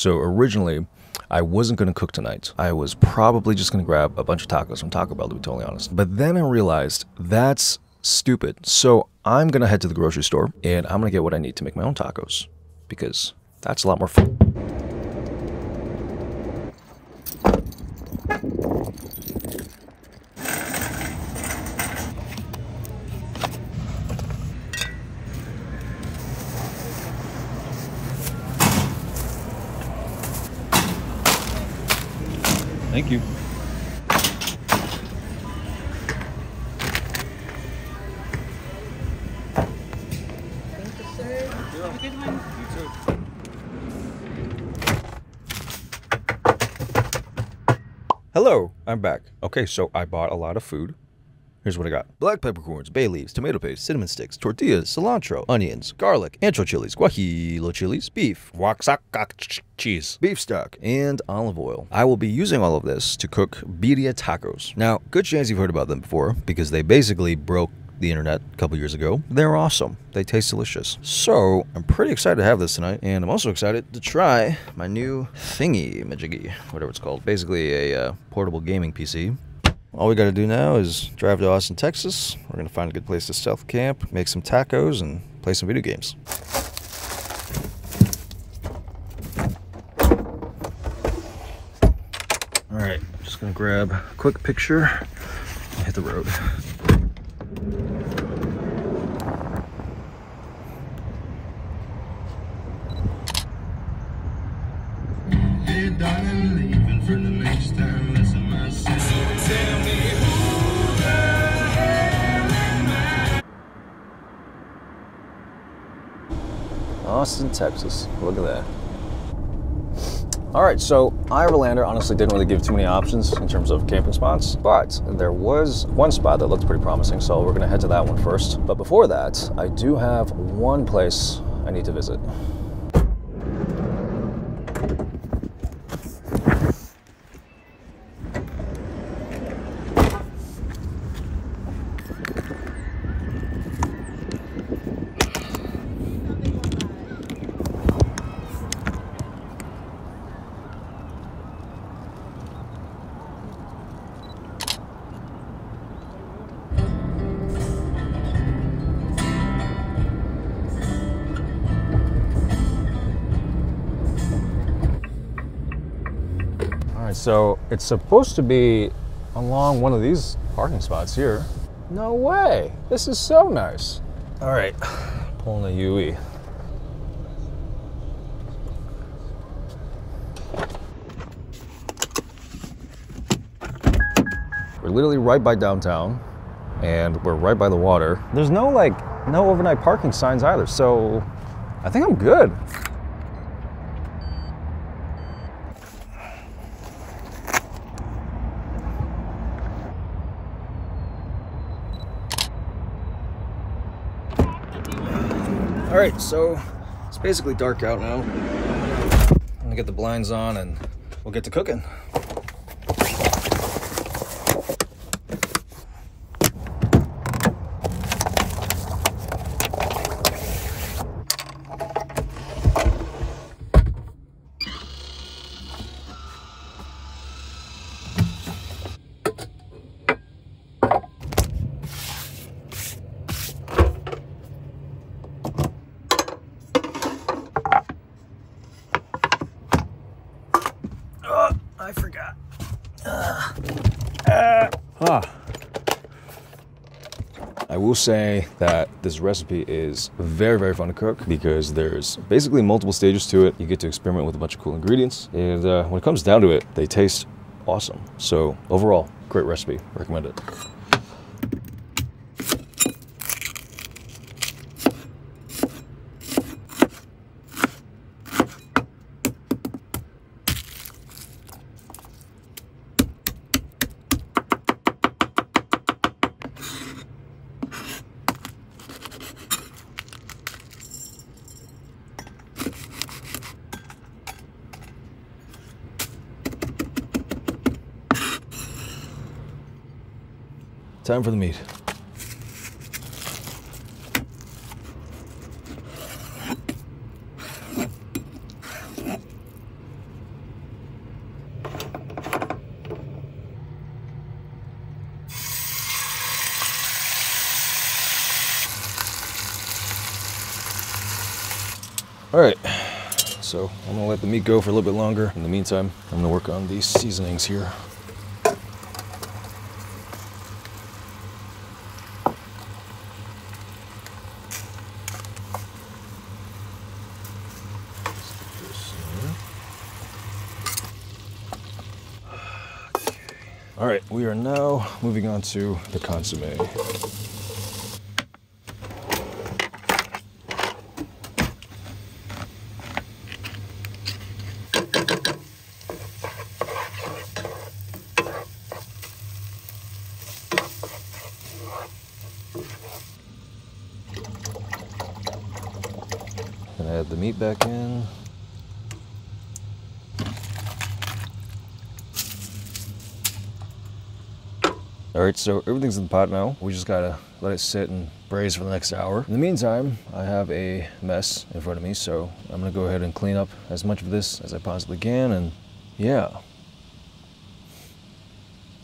So originally, I wasn't going to cook tonight. I was probably just going to grab a bunch of tacos from Taco Bell, to be totally honest. But then I realized that's stupid. So I'm going to head to the grocery store and I'm going to get what I need to make my own tacos because that's a lot more fun. Thank you. Hello, I'm back. Okay, so I bought a lot of food. Here's what I got. Black peppercorns, bay leaves, tomato paste, cinnamon sticks, tortillas, cilantro, onions, garlic, ancho chilies, guajillo chilies, beef, Oaxaca cheese, beef stock, and olive oil. I will be using all of this to cook birria tacos. Now, good chance you've heard about them before because they basically broke the internet a couple years ago. They're awesome. They taste delicious. So I'm pretty excited to have this tonight, and I'm also excited to try my new thingy majiggy, whatever it's called. Basically a uh, portable gaming PC. All we got to do now is drive to Austin, Texas. We're gonna find a good place to stealth camp, make some tacos, and play some video games. All right, just gonna grab a quick picture and hit the road. Austin, Texas. Look at that. All right, so iOverlander honestly didn't really give too many options in terms of camping spots, but there was one spot that looked pretty promising, so we're gonna head to that one first. But before that, I do have one place I need to visit. So it's supposed to be along one of these parking spots here. No way. This is so nice. All right, pulling a UE. We're literally right by downtown and we're right by the water. There's no like no overnight parking signs either. So I think I'm good. All right, so it's basically dark out now. I'm gonna get the blinds on and we'll get to cooking. I forgot. I will say that this recipe is very, very fun to cook because there's basically multiple stages to it. You get to experiment with a bunch of cool ingredients, and uh, when it comes down to it, they taste awesome. So overall, great recipe. Recommend it. Time for the meat. All right, so I'm gonna let the meat go for a little bit longer. In the meantime, I'm gonna work on these seasonings here. All right, we are now moving on to the consomme. Gonna add the meat back in. All right, so everything's in the pot now. We just gotta let it sit and braise for the next hour. In the meantime, I have a mess in front of me, so I'm gonna go ahead and clean up as much of this as I possibly can, and yeah.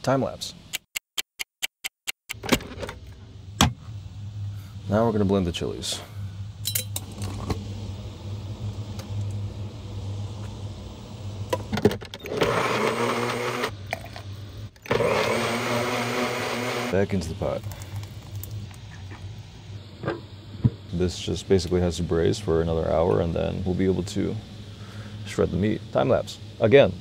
Time lapse. Now we're gonna blend the chilies. Back into the pot. This just basically has to braise for another hour and then we'll be able to shred the meat. Time lapse. Again.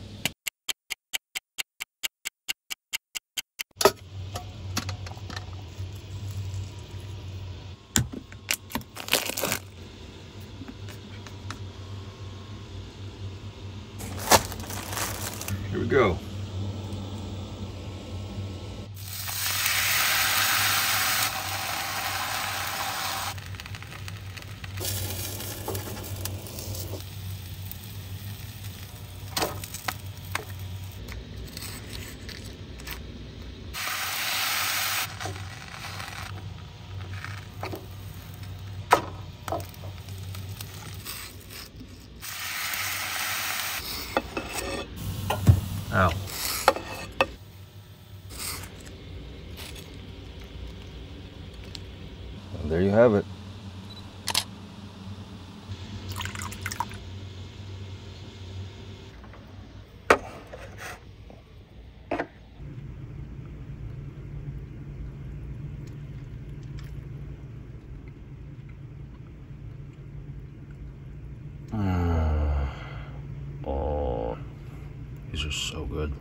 Here we go. Ow. There you have it. These are so good.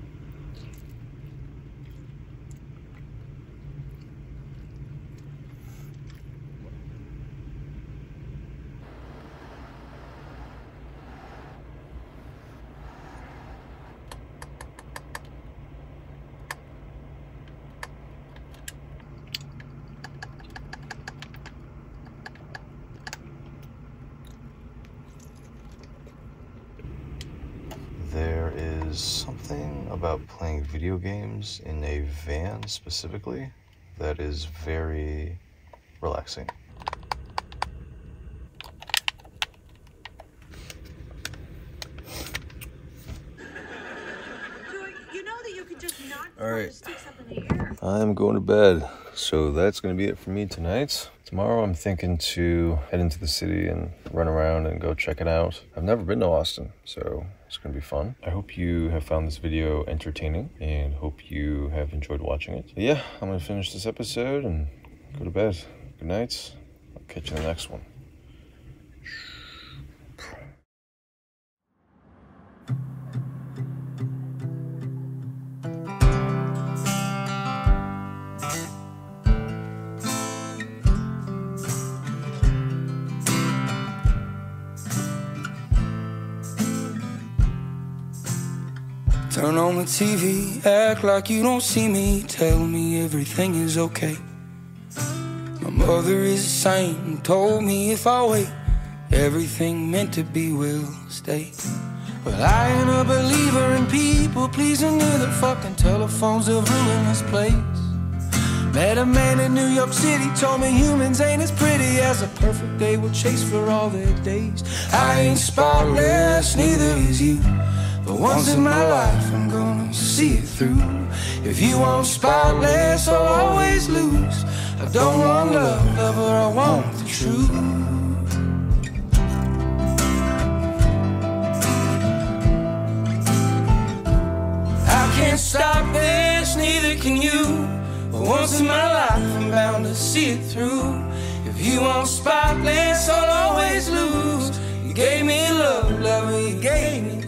There is something about playing video games in a van specifically that is very relaxing. You know that you can just knock All right. sticks up in the air. I'm going to bed. So that's going to be it for me tonight. Tomorrow I'm thinking to head into the city and run around and go check it out. I've never been to Austin, so it's going to be fun. I hope you have found this video entertaining and hope you have enjoyed watching it. But yeah, I'm going to finish this episode and go to bed. Good night. I'll catch you in the next one. Turn on the TV, act like you don't see me. Tell me everything is okay. My mother is a saint and told me if I wait, everything meant to be will stay. Well, I ain't a believer in people pleasing near the fucking telephone's a this place. Met a man in New York City, told me humans ain't as pretty as a perfect day will chase for all their days. I ain't spotless, neither is you. But once in my life, I'm gonna see it through. If you want spotless, I'll always lose. I don't want love, lover, I want the truth. can't stop this, neither can you. But once in my life, I'm bound to see it through. If you want spotless, I'll always lose. You gave me love, lover, you gave me